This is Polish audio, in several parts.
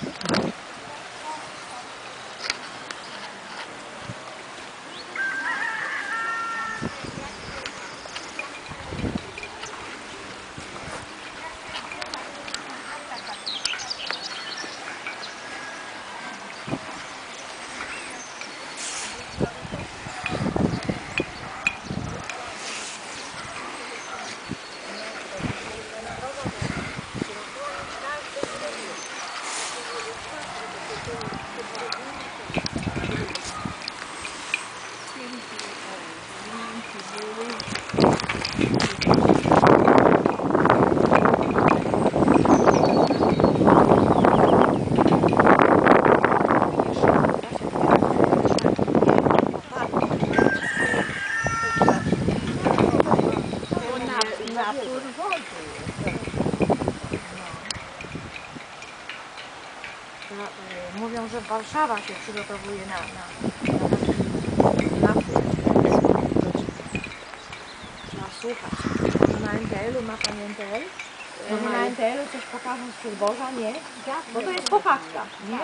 Thank you. Wody. No, y, Mówią, że Warszawa się przygotowuje na, na, na taki. Trzeba słuchać. Na NTL-u ma Pani NTL? Może na NTL-u coś pokażą z Przedborza? Nie? Bo to jest popatka. Nie?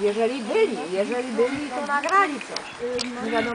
Jeżeli byli, jeżeli byli, to nagrali coś. Nie wiadomo.